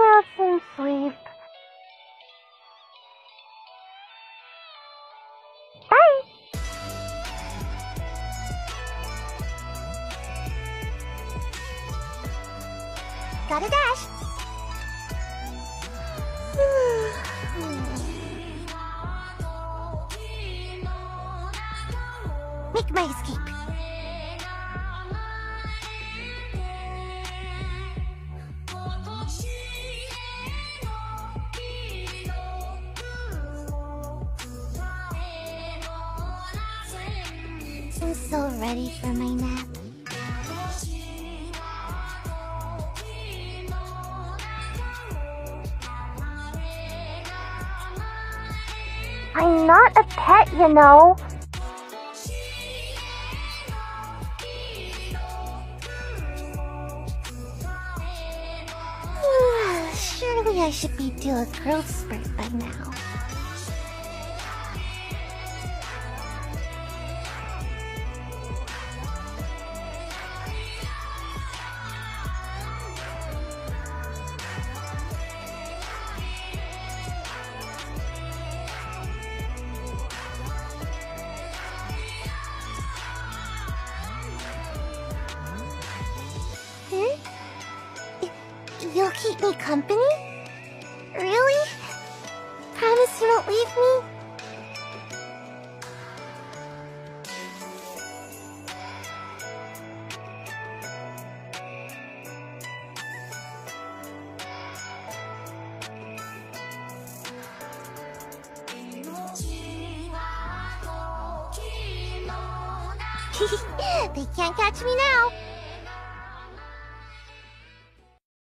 grab some sleep. Bye. Gotta dash. Make my escape. I'm so ready for my nap. I'm not a pet, you know. Surely I should be due a growth spurt by now. You'll keep me company? Really? Promise you won't leave me? they can't catch me now.